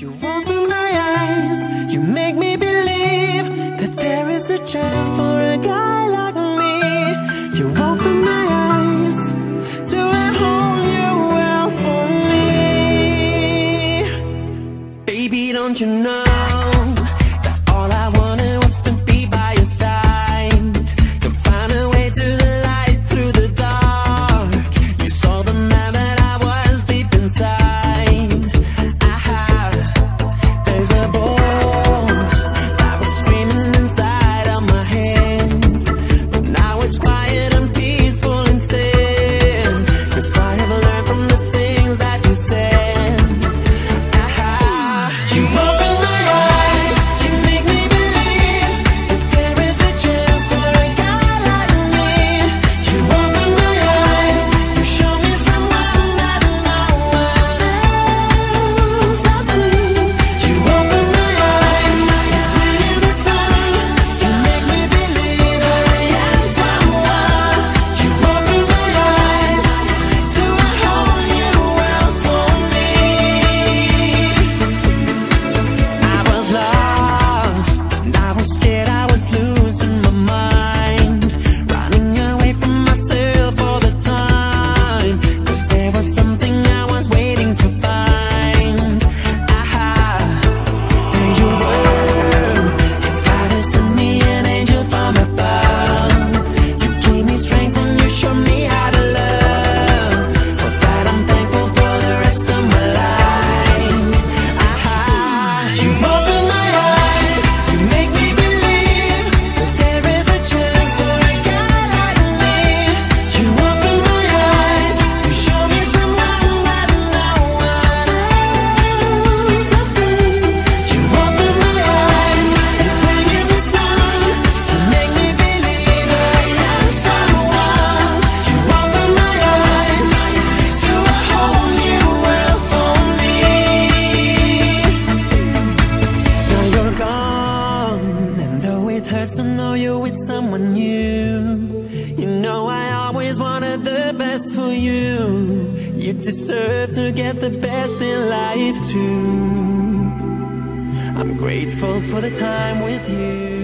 You open my eyes, you make me believe that there is a chance for a guy like me. You open my eyes to a whole new world for me. Baby, don't you know? to know you with someone new. You know I always wanted the best for you. You deserve to get the best in life too. I'm grateful for the time with you.